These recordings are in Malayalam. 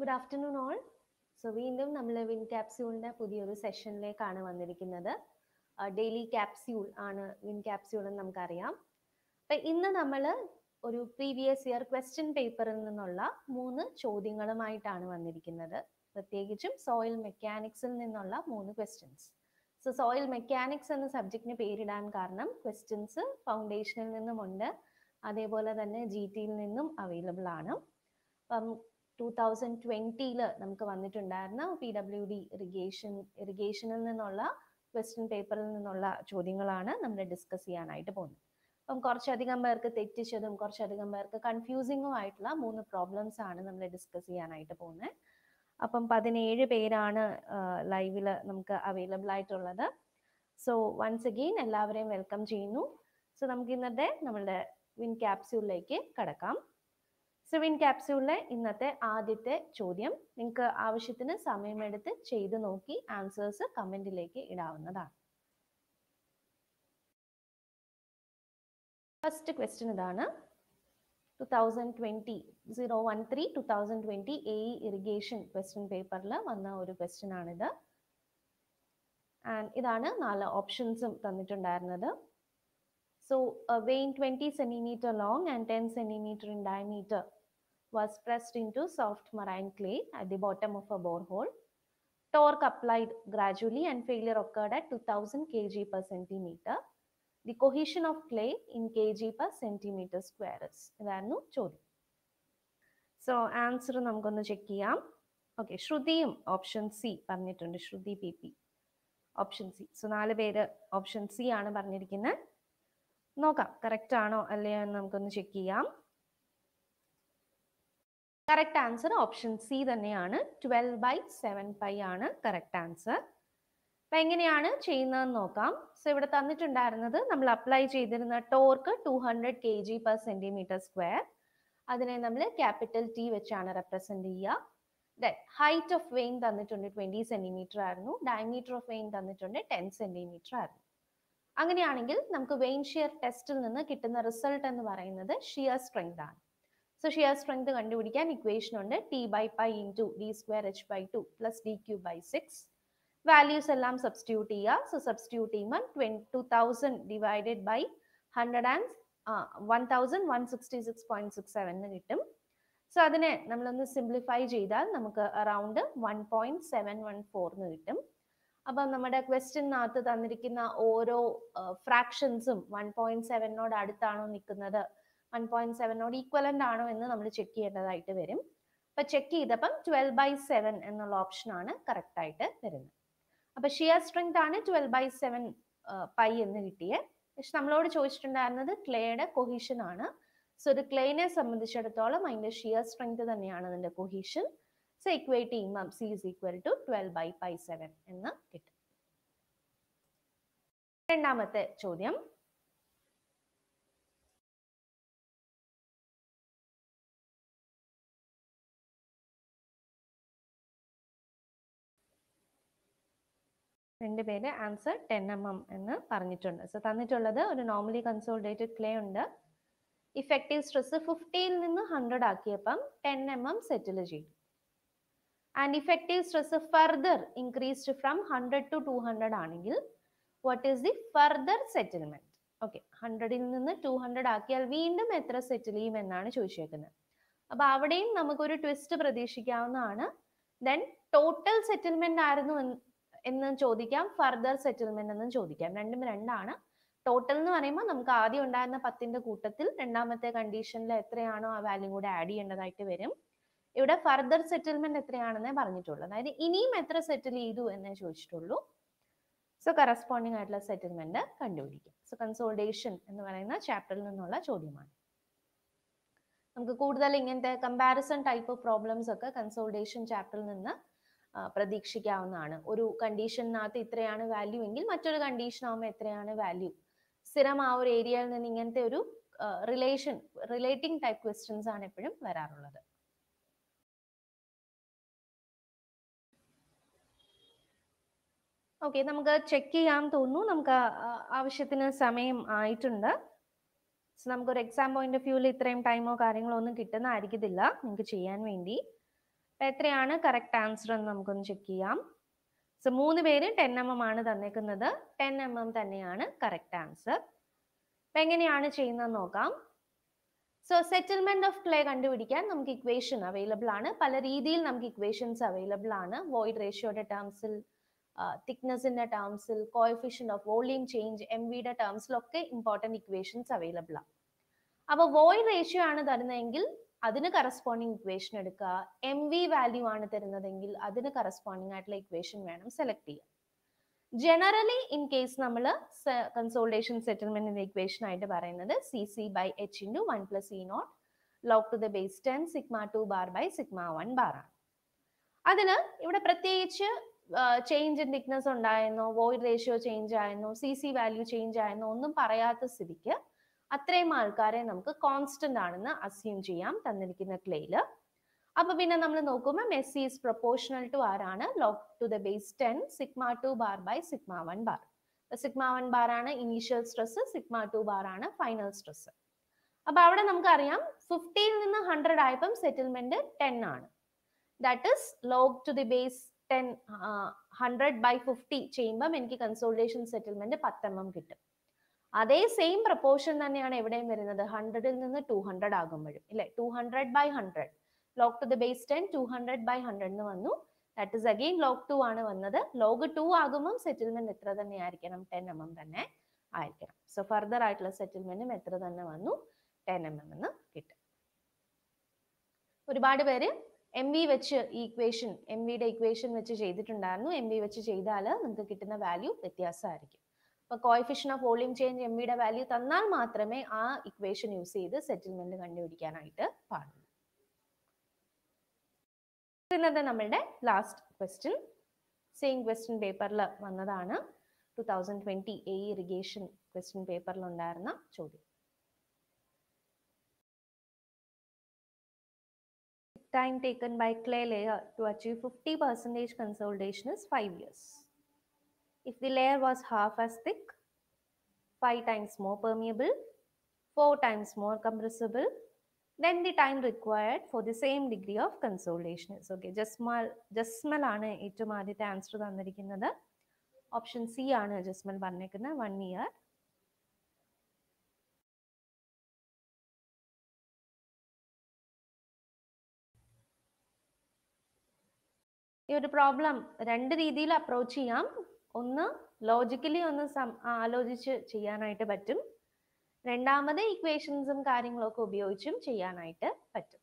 ഗുഡ് ആഫ്റ്റർനൂൺ ഓൾ സോ വീണ്ടും നമ്മൾ വിൻ ക്യാപ്സ്യൂളിന്റെ പുതിയൊരു സെഷനിലേക്കാണ് വന്നിരിക്കുന്നത്. ഡെയിലി ക്യാപ്സ്യൂൾ ആണ് വിൻ ക്യാപ്സ്യൂൾ എന്ന് നമുക്കറിയാം. അപ്പം ഇന്ന് നമ്മൾ ഒരു പ്രീവിയസ് ഇയർ ക്വസ്റ്റ്യൻ പേപ്പറിൽ നിന്നുള്ള മൂന്ന് ചോദ്യങ്ങളുമായിട്ടാണ് വന്നിരിക്കുന്നത്. പ്രത്യേകിച്ചും സോയിൽ മെക്കാനിക്സിൽ നിന്നുള്ള മൂന്ന് ക്വസ്റ്റ്യൻസ് സോ സോയിൽ മെക്കാനിക്സ് എന്ന സബ്ജക്റ്റിന് പേരിടാൻ കാരണം ക്വസ്റ്റ്യൻസ് ഫൗണ്ടേഷനിൽ നിന്നുമുണ്ട്. അതേപോലെ തന്നെ ജി ടിയിൽ നിന്നും അവൈലബിൾ ആണ്. അപ്പം തൗസൻഡ് ട്വന്റിയിൽ നമുക്ക് വന്നിട്ടുണ്ടായിരുന്ന പി ഡബ്ല്യു ഡി ഇറിഗേഷൻ ഇറിഗേഷനിൽ നിന്നുള്ള ക്വസ്റ്റ്യൻ പേപ്പറിൽ നിന്നുള്ള ചോദ്യങ്ങളാണ് നമ്മൾ ഡിസ്കസ് ചെയ്യാനായിട്ട് പോകുന്നത്. അപ്പം കുറച്ചധികം പേർക്ക് തെറ്റിച്ചതും കുറച്ചധികം പേർക്ക് കൺഫ്യൂസിങ്ങും ആയിട്ടുള്ള മൂന്ന് പ്രോബ്ലംസ് ആണ് നമ്മൾ ഡിസ്കസ് ചെയ്യാനായിട്ട് പോകുന്നത് അപ്പം പതിനേഴ് പേരാണ് ലൈവിൽ നമുക്ക് അവൈലബിൾ ആയിട്ടുള്ളത്. സോ വൺസ് അഗെയിൻ എല്ലാവരെയും വെൽക്കം ചെയ്യുന്നു. സോ നമുക്ക് ഇന്നത്തെ നമ്മളുടെ വിൻ ക്യാപ്സ്യൂളിലേക്ക് കടക്കാം. സോ വിൻ ക്യാപ്സ്യൂളിലെ ഇന്നത്തെ ആദ്യത്തെ ചോദ്യം നിങ്ങൾക്ക് ആവശ്യത്തിന് സമയമെടുത്ത് ചെയ്തു നോക്കി ആൻസേഴ്സ് കമന്റിലേക്ക് ഇടാവുന്നതാണ്. ഫസ്റ്റ് ക്വസ്റ്റ്യൻ ഇതാണ്. Two thousand twenty zero one three two thousand twenty A irrigation question പേപ്പറിൽ വന്ന ഒരു ക്വസ്റ്റ്യൻ ആണിത്. ആൻഡ് ഇതാണ് നാല് ഓപ്ഷൻസും തന്നിട്ടുണ്ടായിരുന്നത്. So a vein 20 centimeter long and 10 centimeter in was pressed into soft marine clay at the bottom of a borehole. Torque applied gradually and failure occurred at 2000 kg per centimeter. The cohesion of clay in kg per centimeter square is. ചോദ്യം സോ ആൻസർ നമുക്കൊന്ന് ചെക്ക് ചെയ്യാം ഓക്കെ ശ്രുതിയും ഓപ്ഷൻ സി പറഞ്ഞിട്ടുണ്ട് Shruti P P option C so നാല് പേര് ഓപ്ഷൻ സി ആണ് പറഞ്ഞിരിക്കുന്നത് നോക്കാം കറക്റ്റ് ആണോ അല്ലയോ check ചെയ്യാം കറക്റ്റ് ആൻസർ ഓപ്ഷൻ സി തന്നെയാണ്. ട്വൽവ് ബൈ സെവൻ പൈ ആണ് കറക്റ്റ് ആൻസർ അപ്പൊ എങ്ങനെയാണ് ചെയ്യുന്നതെന്ന് നോക്കാം. സോ ഇവിടെ തന്നിട്ടുണ്ടായിരുന്നത് നമ്മൾ അപ്ലൈ ചെയ്തിരുന്ന torque two hundred K G per centimeter square അതിനെ നമ്മൾ ക്യാപിറ്റൽ ടി വെച്ചാണ് റെപ്രസെന്റ് ചെയ്യുക. ഹൈറ്റ് ഓഫ് വെയിൻ തന്നിട്ടുണ്ട് ട്വന്റി സെന്റിമീറ്റർ ആയിരുന്നു. ഡയമീറ്റർ ഓഫ് വെയിൻ തന്നിട്ടുണ്ട് ടെൻ സെന്റിമീറ്റർ ആയിരുന്നു. അങ്ങനെയാണെങ്കിൽ നമുക്ക് വെയിൻ ഷിയർ ടെസ്റ്റിൽ നിന്ന് കിട്ടുന്ന റിസൾട്ട് എന്ന് പറയുന്നത് ഷിയർ സ്ട്രെങ്ത് ആണ്. സോ ഷിയർ സ്ട്രെങ്ത് കണ്ടുപിടിക്കാൻ ഇക്വേഷൻ ഉണ്ട്. T by pi into D square H by two plus D cube by six values എല്ലാം സബ്സ്റ്റിറ്റ്യൂട്ട് ചെയ്യുക. സോ സബ്സ്റ്റിറ്റ്യൂട്ട് ചെയ്യുമ്പോൾ twenty two thousand divided by hundred and one thousand one sixty six point six seven കിട്ടും. സോ അതിനെ നമ്മളൊന്ന് സിംപ്ലിഫൈ ചെയ്താൽ നമുക്ക് around one point seven one ഫോർന്ന് കിട്ടും. അപ്പം നമ്മുടെ ക്വസ്റ്റ്യനകത്ത് തന്നിരിക്കുന്ന ഓരോ ഫ്രാക്ഷൻസും വൺ പോയിന്റ് സെവനോട് അടുത്താണോ നിൽക്കുന്നത്? വൺ പോയിന്റ് സെവനോട് ഈക്വലന്റ് ആണോ എന്ന് നമ്മൾ ചെക്ക് ചെയ്യേണ്ടതായിട്ട് വരും. അപ്പൊ ചെക്ക് ചെയ്തപ്പം ട്വൽവ് ബൈ സെവൻ എന്നുള്ള ഓപ്ഷൻ ആണ് കറക്റ്റ് ആയിട്ട് വരുന്നത്. അപ്പൊ ഷിയർ സ്ട്രെങ്ത് ആണ് ട്വൽവ് ബൈ സെവൻ പൈ എന്ന് കിട്ടിയത് പക്ഷെ നമ്മളോട് ചോദിച്ചിട്ടുണ്ടായിരുന്നത് ക്ലേയുടെ കൊഹീഷൻ ആണ്. സോ ഒരു ക്ലേനെ സംബന്ധിച്ചിടത്തോളം അതിന്റെ ഷിയർ സ്ട്രെങ്ത് തന്നെയാണ് അതിന്റെ കൊഹീഷൻ സോ ഇക്വേറ്റ് ചെയ്യുമ്പം C is equal to twelve by pi seven എന്ന് കിട്ടും. രണ്ടാമത്തെ ചോദ്യം. രണ്ട് പേര് ആൻസർ ടെൻ എം എം എന്ന് പറഞ്ഞിട്ടുണ്ട്. സോ തന്നിട്ടുള്ളത് ഒരു നോർമലി കൺസോൾഡേറ്റഡ് ക്ലേ ഉണ്ട്. ഇഫക്റ്റീവ് സ്ട്രെസ് ഫിഫ്റ്റിയിൽ നിന്ന് ഹൺഡ്രഡ് ആക്കിയപ്പം ടെൻ എം എം സെറ്റിൽ ചെയ്യും. And effective stress further increased from hundred to two hundred ആണെങ്കിൽ what is the further settlement okay ഹൺഡ്രഡിൽ നിന്ന് ടു ഹൺഡ്രഡ് ആക്കിയാൽ വീണ്ടും എത്ര സെറ്റിൽ ചെയ്യും എന്നാണ് ചോദിച്ചേക്കുന്നത്. അപ്പൊ അവിടെയും നമുക്കൊരു ട്വിസ്റ്റ് പ്രതീക്ഷിക്കാവുന്നതാണ്. ദെൻ ടോട്ടൽ സെറ്റിൽമെന്റ് ആയിരുന്നു എന്ന് ചോദിക്കാം ഫർദർ സെറ്റിൽമെന്റ് എന്നും ചോദിക്കാം. രണ്ടും രണ്ടാണ്. ടോട്ടൽ എന്ന് പറയുമ്പോൾ നമുക്ക് ആദ്യം ഉണ്ടായിരുന്ന പത്തിന്റെ കൂട്ടത്തിൽ രണ്ടാമത്തെ കണ്ടീഷനിൽ എത്രയാണോ ആ വാല്യൂ കൂടെ ആഡ് ചെയ്യേണ്ടതായിട്ട് വരും. ഇവിടെ ഫർദർ സെറ്റിൽമെന്റ് എത്രയാണെന്നേ പറഞ്ഞിട്ടുള്ളൂ. അതായത് ഇനിയും എത്ര സെറ്റിൽ ചെയ്തു എന്നേ ചോദിച്ചിട്ടുള്ളൂ. സോ കറസ്പോണ്ടിങ് ആയിട്ടുള്ള സെറ്റിൽമെന്റ് കണ്ടുപിടിക്കും. സോ കൺസോൾഡേഷൻ എന്ന് പറയുന്ന ചാപ്റ്ററിൽ നിന്നുള്ള ചോദ്യമാണ്. നമുക്ക് കൂടുതൽ ഇങ്ങനത്തെ കമ്പാരിസൺ ടൈപ്പ് പ്രോബ്ലംസ് ഒക്കെ കൺസോൾഡേഷൻ ചാപ്റ്ററിൽ നിന്ന് പ്രതീക്ഷിക്കാവുന്നതാണ്. ഒരു കണ്ടീഷനകത്ത് ഇത്രയാണ് വാല്യൂ എങ്കിൽ മറ്റൊരു കണ്ടീഷൻ ആവുമ്പോൾ എത്രയാണ് വാല്യൂ സ്ഥിരം ആ ഒരു ഏരിയയിൽ നിന്ന് ഇങ്ങനത്തെ ഒരു റിലേഷൻ റിലേറ്റിംഗ് ടൈപ്പ് ക്വസ്റ്റ്യൻസ് ആണ് എപ്പോഴും വരാറുള്ളത്. ഓക്കെ നമുക്ക് ചെക്ക് ചെയ്യാൻ തോന്നുന്നു. നമുക്ക് ആവശ്യത്തിന് സമയം ആയിട്ടുണ്ട്. സോ നമുക്കൊരു എക്സാം പോയിന്റ് ഓഫ് വ്യൂവിൽ ഇത്രയും ടൈമോ കാര്യങ്ങളോ ഒന്നും കിട്ടുന്നതായിരിക്കത്തില്ല. നിങ്ങൾക്ക് ചെയ്യാൻ വേണ്ടി. എത്രയാണ്? കറക്റ്റ് ആൻസർ എന്ന് നമുക്കൊന്ന് ചെക്ക് ചെയ്യാം. സോ മൂന്ന് പേര് ടെൻ എം എം ആണ് തന്നേക്കുന്നത്. ടെൻ എം എം തന്നെയാണ് കറക്റ്റ് ആൻസർ അപ്പൊ എങ്ങനെയാണ് ചെയ്യുന്നത് നോക്കാം. സോ സെറ്റിൽമെന്റ് ഓഫ് ക്ലേ കണ്ടുപിടിക്കാൻ നമുക്ക് ഇക്വേഷൻ അവൈലബിൾ ആണ്. പല രീതിയിൽ നമുക്ക് ഇക്വേഷൻസ് അവൈലബിൾ ആണ്. വോയിഡ് റേഷ്യോയുടെ ടേംസിൽ തിക്നെസിന്റെ ടേംസിൽ coefficient of volume change M വിയുടെ ടേംസിലൊക്കെ ഇമ്പോർട്ടന്റ് ഇക്വേഷൻസ് അവൈലബിൾ ആണ്. അപ്പോൾ വോയിഡ് റേഷ്യോ ആണ് തരുന്നതെങ്കിൽ അതിന് കറസ്പോണ്ടിങ് ഇക്വേഷൻ എടുക്കുക. എം വി വാല്യൂ ആണ് തരുന്നതെങ്കിൽ അതിന് കറസ്പോണ്ടിങ് ആയിട്ടുള്ള ഇക്വേഷൻ വേണം സെലക്ട് ചെയ്യാൻ. ജനറലി ഇൻ കേസ് നമ്മൾ കൺസോൾട്ടേഷൻ സെറ്റിൽമെന്റിന്റെ ഇക്വേഷൻ ആയിട്ട് പറയുന്നത് C C by H into one plus E naught log to the base ten sigma two bar by sigma one bar ആണ്. അതിന് ഇവിടെ പ്രത്യേകിച്ച് ചേഞ്ച് ഇൻ തിക്നെസ് ഉണ്ടായെന്നോ വോയിഡ് റേഷ്യോ ചേഞ്ച് ആയെന്നോ സി സി വാല്യൂ ചേഞ്ച് ആയെന്നോ ഒന്നും പറയാത്ത സ്ഥിതിക്ക് അത്രയും ആൾക്കാരെ നമുക്ക് കോൺസ്റ്റന്റ് ആണെന്ന് അസ്യൂം ചെയ്യാം തന്നിരിക്കുന്ന ക്ലേയിൽ അപ്പൊ പിന്നെ നമ്മൾ നോക്കുമ്പോൾ മെസ്സി ഇസ് പ്രൊപ്പോർഷണൽ ടു ആരാണ് log to the base ten sigma two bar by sigma one bar sigma one bar ആണ് initial stress sigma two bar ആണ് ഫൈനൽ സ്ട്രെസ് അപ്പൊ അവിടെ നമുക്കറിയാം ഫിഫ്റ്റിയിൽ നിന്ന് ഹൺഡ്രഡ് ആയപ്പം സെറ്റിൽമെന്റ് ടെൻ ആണ്. That is log to the base ten hundred by fifty ചെയ്യുമ്പം എനിക്ക് കൺസോൾട്ടേഷൻ സെറ്റിൽമെന്റ് പത്തെണ്ണം കിട്ടും. അതേ സെയിം പ്രപ്പോർഷൻ തന്നെയാണ് എവിടെയും വരുന്നത്? ഹൺഡ്രഡിൽ നിന്ന് ടു ഹൺഡ്രഡ് ആകുമ്പോഴും ഇല്ലേ? Two hundred by hundred log to the base ten two hundred by hundred എന്ന് വന്നു. That is again log two ആണ് വന്നത്. ലോഗ് ടു ആകുമ്പോൾ സെറ്റിൽമെന്റ് എത്ര തന്നെ ആയിരിക്കണം? ടെൻ എം എം തന്നെ ആയിരിക്കണം. സോ ഫർദർ ആയിട്ടുള്ള സെറ്റിൽമെന്റും എത്ര തന്നെ വന്നു? ടെൻ എം എം എന്ന് കിട്ടും. ഒരുപാട് പേര് എം വി വെച്ച് ഈ ഇക്വേഷൻ എം വിയുടെ ഇക്വേഷൻ വെച്ച് ചെയ്തിട്ടുണ്ടായിരുന്നു. എം വി വെച്ച് ചെയ്താൽ നിങ്ങൾക്ക് കിട്ടുന്ന വാല്യൂ വ്യത്യാസമായിരിക്കും. അപ്പൊ coefficient of volume change M ഇയുടെ വാല്യൂ തന്നാൽ മാത്രമേ ആ ഇക്വേഷൻ യൂസ് ചെയ്ത് സെറ്റിൽമെന്റ് കണ്ടുപിടിക്കാനായിട്ട് പാടുള്ളൂ. ഇന്നത്തെ നമ്മളുടെ ലാസ്റ്റ് ക്വസ്റ്റ്യൻ സെയിം ക്വസ്റ്റ്യൻ പേപ്പറിൽ വന്നതാണ്. Two thousand twenty A irrigation question പേപ്പറിൽ ഉണ്ടായിരുന്ന ചോദ്യം. Time taken by clay layer to achieve 50% consolidation is 5 years. If the layer was half as thick, 5 times more permeable, 4 times more compressible, then the time required for the same degree of consolidation is okay. Jasmal Jasmal ആണ് ഏറ്റവും ആദ്യത്തെ ആൻസർ തന്നിരിക്കുന്നത് ഓപ്ഷൻ സി ആണ് ജസ്മൽ പറഞ്ഞേക്കുന്നത് വൺ ഇയർ ഈ ഒരു പ്രോബ്ലം രണ്ട് രീതിയിൽ അപ്രോച്ച് ചെയ്യാം ഒന്ന് ലോജിക്കലി ഒന്ന് ആലോചിച്ച് ചെയ്യാനായിട്ട് പറ്റും. രണ്ടാമത് ഇക്വേഷൻസും കാര്യങ്ങളൊക്കെ ഉപയോഗിച്ചും ചെയ്യാനായിട്ട് പറ്റും.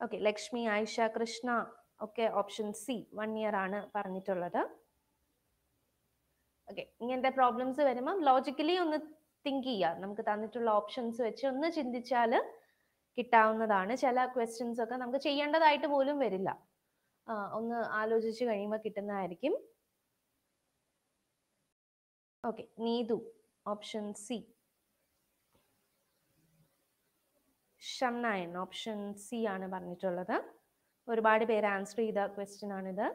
ഓക്കെ ലക്ഷ്മി ആയിഷ കൃഷ്ണ ഒക്കെ ഓപ്ഷൻ സി വൺ ഇയർ ആണ് പറഞ്ഞിട്ടുള്ളത്. ഓക്കെ ഇങ്ങനത്തെ പ്രോബ്ലംസ് വരുമ്പം ലോജിക്കലി ഒന്ന് തിങ്ക് ചെയ്യുക. നമുക്ക് തന്നിട്ടുള്ള ഓപ്ഷൻസ് വെച്ച് ഒന്ന് ചിന്തിച്ചാൽ കിട്ടാവുന്നതാണ്. ചില ക്വസ്റ്റ്യൻസ് ഒക്കെ നമുക്ക് ചെയ്യേണ്ടതായിട്ട് പോലും വരില്ല. ഒന്ന് ആലോചിച്ച് കഴിയുമ്പോൾ കിട്ടുന്നതായിരിക്കും. ഓക്കെ നീതു ഓപ്ഷൻ സി ഷംനായൻ ഓപ്ഷൻ സി ആണ് പറഞ്ഞിട്ടുള്ളത്. ഒരുപാട് പേര് ആൻസർ ചെയ്ത ക്വസ്റ്റ്യൻ ആണിത്.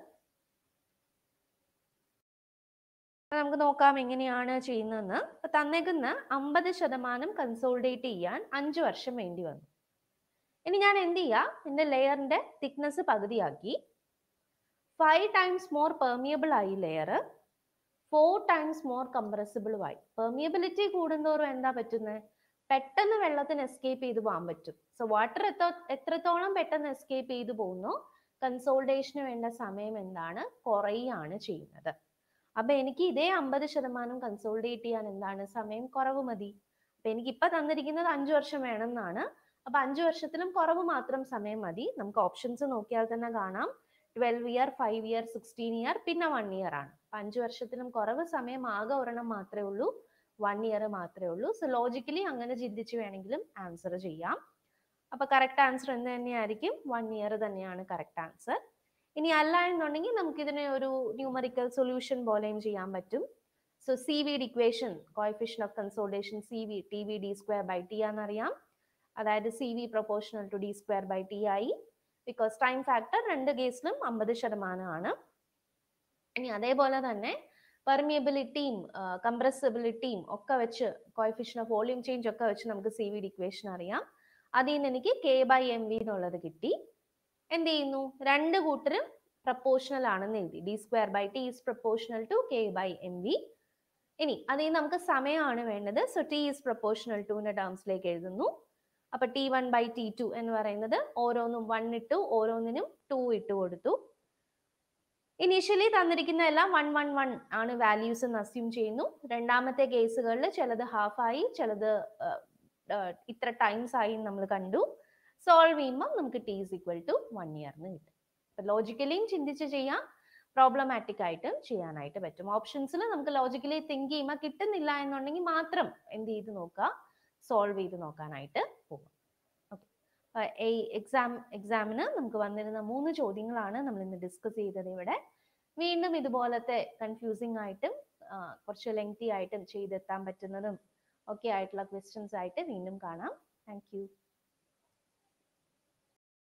നമുക്ക് നോക്കാം എങ്ങനെയാണ് ചെയ്യുന്നതെന്ന്. തന്നേക്കുന്ന അമ്പത് ശതമാനം കൺസോൾഡേറ്റ് ചെയ്യാൻ അഞ്ച് വർഷം വേണ്ടി വന്നു. ഇനി ഞാൻ എന്ത് ചെയ്യാം? എന്റെ ലെയറിന്റെ തിക്നെസ് പകുതിയാക്കി. ഫൈവ് ടൈംസ് മോർ പെർമിയബിൾ ആയി ലെയർ ഫോർ ടൈംസ് മോർ കംപ്രസിബിളും ആയി പെർമിയബിലിറ്റി കൂടുന്തോറും എന്താ പറ്റുന്നത് പെട്ടെന്ന് വെള്ളത്തിന് എസ്കേപ്പ് ചെയ്ത് പോകാൻ പറ്റും. സോ വാട്ടർ എത്ര എത്രത്തോളം പെട്ടെന്ന് എസ്കേപ്പ് ചെയ്ത് പോകുന്നു? കൺസോൾട്ടേഷന് വേണ്ട സമയം എന്താണ്? കുറയാണ് ചെയ്യുന്നത്. അപ്പൊ എനിക്ക് ഇതേ അമ്പത് ശതമാനം കൺസോൾട്ടേറ്റ് ചെയ്യാൻ എന്താണ്? സമയം കുറവ് മതി. അപ്പൊ എനിക്ക് ഇപ്പൊ തന്നിരിക്കുന്നത് അഞ്ചു വർഷം വേണമെന്നാണ്. അപ്പൊ അഞ്ചു വർഷത്തിലും കുറവ് മാത്രം സമയം മതി. നമുക്ക് ഓപ്ഷൻസ് നോക്കിയാൽ തന്നെ കാണാം. Twelve year five year sixteen year പിന്നെ വൺ ഇയർ ആണ്. അഞ്ചു വർഷത്തിലും കുറവ് സമയം ആകെ ഒരെണ്ണം മാത്രമേ ഉള്ളൂ. വൺ ഇയർ മാത്രമേ ഉള്ളൂ. സോ ലോജിക്കലി അങ്ങനെ ചിന്തിച്ച് വേണമെങ്കിലും ആൻസർ ചെയ്യാം. അപ്പൊ കറക്റ്റ് ആൻസർ എന്ത് തന്നെയായിരിക്കും. വൺ ഇയർ തന്നെയാണ് കറക്റ്റ് ആൻസർ ഇനി അല്ല എന്നുണ്ടെങ്കിൽ നമുക്ക് ഇതിനെ ഒരു ന്യൂമറിക്കൽ സൊല്യൂഷൻ പോലെയും ചെയ്യാൻ പറ്റും. So C V D equation coefficient of consolidation C V T V D square by T ആണെന്നറിയാം. അതായത് C V proportional to D square by T ആയി. ബിക്കോസ് ടൈം ഫാക്ടർ രണ്ട് കേസിലും അമ്പത് ശതമാനമാണ്. ഇനി അതേപോലെ തന്നെ പെർമിയബിലിറ്റിയും കംപ്രസിബിലിറ്റിയും ഒക്കെ വെച്ച് കോയഫിഷൻ ഓഫ് വോളിയം ചേഞ്ച് ഒക്കെ വെച്ച് നമുക്ക് സി വി ഡി ഇക്വേഷൻ അറിയാം. അതിൽ നിന്ന് എനിക്ക് കെ ബൈ എം വി എന്നുള്ളത് കിട്ടി. എന്ത് ചെയ്യുന്നു? രണ്ട് കൂട്ടരും പ്രപ്പോർഷണൽ ആണെന്ന് എഴുതി. D square by T is proportional to K by M V ഇനി അതിൽ നമുക്ക് സമയമാണ് വേണ്ടത്. സോ ടി ഈസ് പ്രപ്പോർഷണൽ ടുവിന്റെ ടേംസിലേക്ക് എഴുതുന്നു. അപ്പൊ T one by T two എന്ന് പറയുന്നത് ഓരോന്നും വൺ ഇട്ടു ഓരോന്നിനും ടു ഇട്ട് കൊടുത്തു. ഇനീഷ്യലി തന്നിരിക്കുന്ന എല്ലാം വൺ വൺ വൺ ആണ് വാല്യൂസ് എന്ന് അസ്യൂം ചെയ്യുന്നു. രണ്ടാമത്തെ കേസുകളിൽ ചിലത് ഹാഫായി ചിലത് ഇത്ര ടൈംസ് ആയി നമ്മൾ കണ്ടു. സോൾവ് ചെയ്യുമ്പോൾ നമുക്ക് T is equal to one year എന്ന് കിട്ടും. അപ്പൊ ലോജിക്കലിയും ചിന്തിച്ച് ചെയ്യാം. പ്രോബ്ലമാറ്റിക് ആയിട്ടും ചെയ്യാനായിട്ട് പറ്റും. ഓപ്ഷൻസിൽ നമുക്ക് ലോജിക്കലി തിങ്ക് ചെയ്യുമ്പോൾ കിട്ടുന്നില്ല എന്നുണ്ടെങ്കിൽ മാത്രം എന്ത് ചെയ്ത് നോക്കുക? സോൾവ് ചെയ്ത് നോക്കാനായിട്ട് പോകും എക്സാം എക്സാമിന് നമുക്ക് വന്നിരുന്ന മൂന്ന് ചോദ്യങ്ങളാണ് നമ്മൾ ഇന്ന് ഡിസ്കസ് ചെയ്തത് ഇവിടെ. വീണ്ടും ഇതുപോലത്തെ കൺഫ്യൂസിങ് ആയിട്ടും കുറച്ച് ലെങ്തി ആയിട്ടും ചെയ്തെത്താൻ പറ്റുന്നതും ഒക്കെ ആയിട്ടുള്ള ക്വസ്റ്റ്യൻസ് ആയിട്ട് വീണ്ടും കാണാം. താങ്ക്